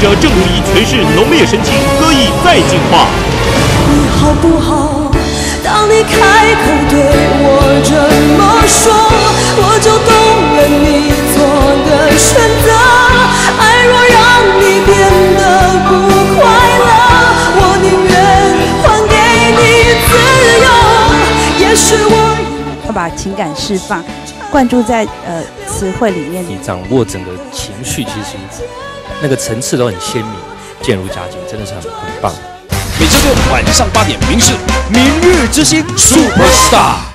者郑如仪诠释浓烈深情，歌艺再进化。你好不好？当你开口对我这么说，我就懂了你做的选择。爱若让你变得不快乐，我宁愿还给你自由。也许我要把情感释放，灌注在呃词汇里面。你掌握整个情绪，其实那个层次都很鲜明，渐入佳境，真的是很很棒。每周六晚上八点，明视《明日之星》Super Star。